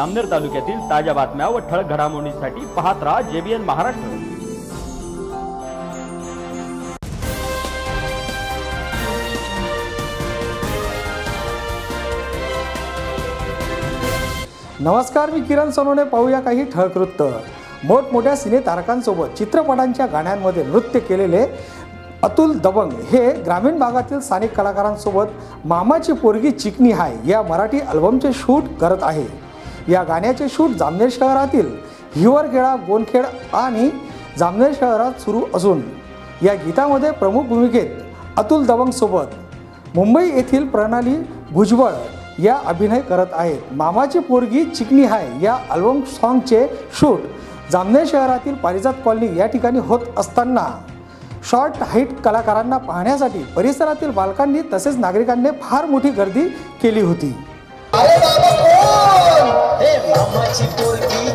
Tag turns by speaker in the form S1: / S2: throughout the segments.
S1: अमनेर तालुक्यातील ताज्या बातम्या व ठळक घडामोडींसाठी पाहत राहा जेबीएन महाराष्ट्र.
S2: नमस्कार मी किरण सोनोने पाहूया काही ठळक वृत्त. मोठमोठ्या सिने तारकांसोबत चित्रपटांच्या गाण्यांमध्ये नृत्य केलेले अतुल दबंग हे ग्रामीण भागातील स्थानिक कलाकारांसोबत मामाची पोरगी चिकनी हाय या मराठी अल्बमचे शूट करत आहे. या गाण्याचे शूट जामनेर शहरातील हिवरखेडा गोनखेड आणि जामनेर शहरात सुरू असून या गीतामध्ये प्रमुख भूमिकेत अतुल दबंगसोबत मुंबई येथील प्रणाली भुजबळ या अभिनय करत आहेत. मामाची पोरगी चिकनी हाय या अल्बम सॉन्गचे शूट जामनेर शहरातील पारिजात कॉलनी या ठिकाणी होत असताना शॉर्ट हाईट कलाकारांना पाहण्यासाठी परिसरातील बालकांनी तसेच नागरिकांनी फार मोठी गर्दी केली होती.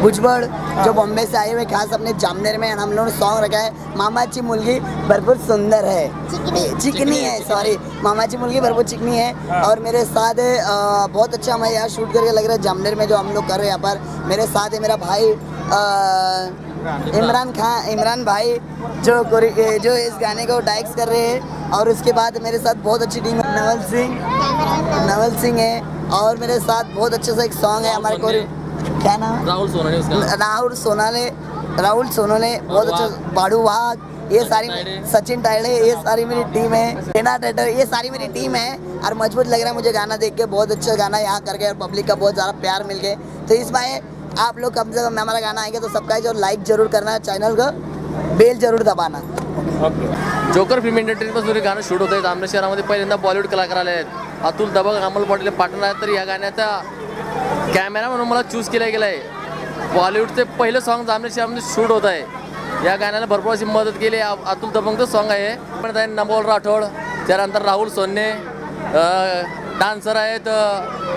S3: भुजबड़ जो बॉम्बे से आए हुए खास अपने जामनेर में हम लोगों ने सॉन्ग रखा है मामा मामाची मुलगी भरपूर सुंदर है। चिकनी चिकनी है सॉरी मामा मामाची मुलगी भरपूर चिकनी है। और मेरे साथ बहुत अच्छा हमें यहाँ शूट करके लग रहा है जामनेर में जो हम लोग कर रहे हैं यहाँ पर। मेरे साथ है मेरा भाई इमरान खान। इमरान भाई जो जो इस गाने को डायरेक्ट कर रहे हैं। और उसके बाद मेरे साथ बहुत अच्छी टीम है नवल सिंह नवल सिंह है। और मेरे साथ बहुत अच्छे सा एक सॉन्ग है हमारे को क्या नाम?
S4: राहुल सोनाने उसका
S3: राहुल सोनाले राहुल सोनोने बहुत अच्छा बाड़ू वाघ ये सारी। सचिन टाइडे ये सारी मेरी टीम है। टेना टेटर ये सारी मेरी टीम है। और मजबूत लग रहा है मुझे गाना देख के बहुत अच्छा गाना यहाँ करके और पब्लिक का बहुत ज़्यादा प्यार मिल गए तो इस बार आप लोग कम से कम हमारा गाना आएंगे तो सब्सक्राइब और लाइक जरूर करना चैनल को बेल जरूर दबाना।
S4: जोकर फिल्म इंडस्ट्रीपासून हे गाणं शूट होत आहे जामनेर शहरामध्ये पहिल्यांदा बॉलिवूड कलाकार आले आहेत. अतुल दबंग अमोल पाटील पार्टनर आहेत तर या गाण्याचा कॅमेरा म्हणून मला चूज केला गेला आहे बॉलिवूडचे पहिलं सॉन्ग जामनेर शहरामध्ये शूट होत आहे. या गाण्याला भरपूर अशी मदत केली आहे. अतुल दबंगचं सॉन्ग आहे. पण आहे नमोल राठोड त्यानंतर राहुल सोन्ने डान्सर आहेत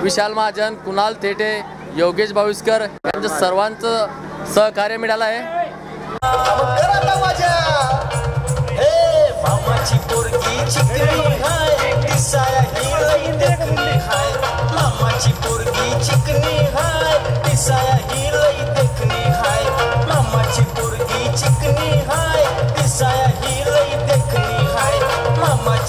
S4: विशाल महाजन कुणाल थेटे योगेश बाविस्कर यांचं सर्वांचं सहकार्य मिळालं आहे.